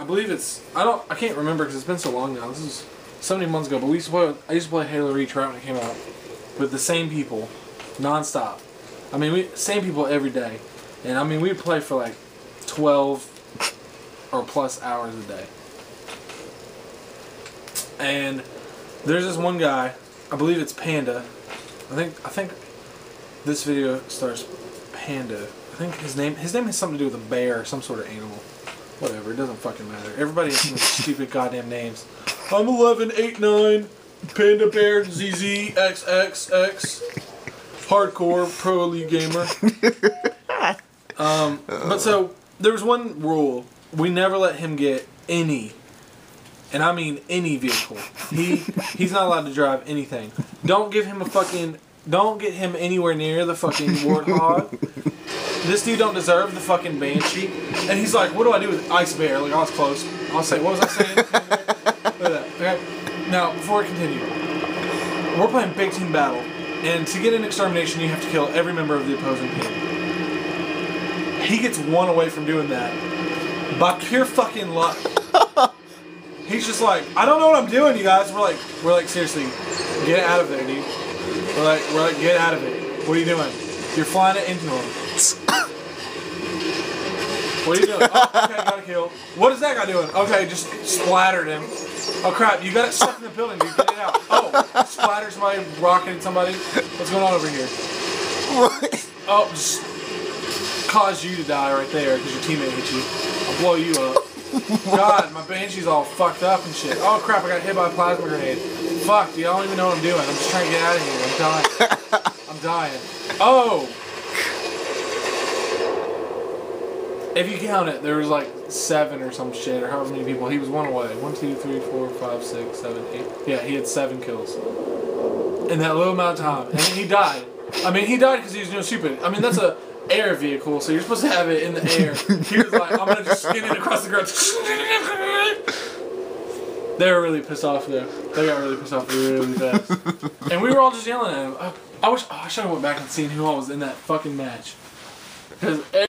I believe it's. I don't. I can't remember because it's been so long now. This is so many months ago. But we used to play. I used to play Halo Reach right when it came out, with the same people, nonstop. I mean, we same people every day, and I mean we'd play for like twelve or plus hours a day. And there's this one guy. I believe it's Panda. I think. I think this video stars Panda. I think his name. His name has something to do with a bear some sort of animal. Whatever, it doesn't fucking matter. Everybody has these stupid goddamn names. I'm 11, 8, 9, Panda Bear, ZZ, XXX, Hardcore, Pro League Gamer. Um, but so, there was one rule. We never let him get any, and I mean any vehicle. He He's not allowed to drive anything. Don't give him a fucking, don't get him anywhere near the fucking Warthog. This dude don't deserve the fucking banshee. And he's like, what do I do with ice bear? Like, I was close. I'll say, what was I saying? Look at that. Okay. Now, before we continue, we're playing big team battle. And to get an extermination, you have to kill every member of the opposing team. He gets one away from doing that. By pure fucking luck. He's just like, I don't know what I'm doing, you guys. We're like, we're like, seriously, get out of there, dude. We're like, we're like, get out of it. What are you doing? You're flying it into him. What are you doing? Oh, okay, got a kill. What is that guy doing? Okay, just splattered him. Oh crap, you got it stuck in the building, dude. Get it out. Oh, splattered somebody, rocketed somebody. What's going on over here? What? Oh, just caused you to die right there because your teammate hit you. I'll blow you up. God, my banshee's all fucked up and shit. Oh crap, I got hit by a plasma grenade. Fuck, dude, I don't even know what I'm doing. I'm just trying to get out of here. I'm dying. I'm dying. Oh! If you count it, there was like seven or some shit, or however many people. He was one away. One, two, three, four, five, six, seven, eight. Yeah, he had seven kills in that little amount of time, and he died. I mean, he died because he was doing stupid. I mean, that's a air vehicle, so you're supposed to have it in the air. He was like, I'm gonna just skin it across the ground. They were really pissed off though. They got really pissed off really fast, and we were all just yelling at him. I, I wish oh, I should have went back and seen who all was in that fucking match, because.